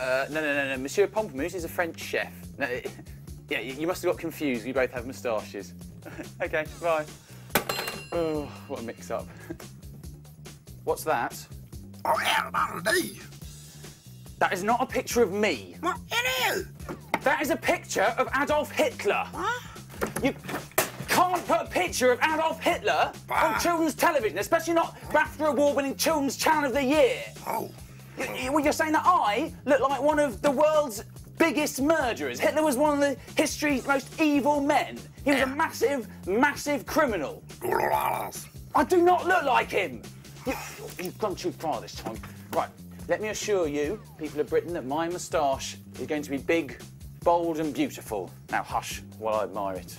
Uh, no, no, no, no. Monsieur Pamplemousse is a French chef. No, yeah, you must have got confused. We both have moustaches. okay, bye. Oh, what a mix-up. What's that? Oh, that'll do. That is not a picture of me. What? It is. That is a picture of Adolf Hitler. What? You can't put a picture of Adolf Hitler Bah. on children's television, especially not BAFTA award-winning Children's Channel of the Year. Oh. Well, you're saying that I look like one of the world's biggest murderers. Hitler was one of the history's most evil men. He was a massive, massive criminal. I do not look like him. You, you've gone too far this time. Right, let me assure you, people of Britain, that my moustache is going to be big, bold, and beautiful. Now hush while I admire it.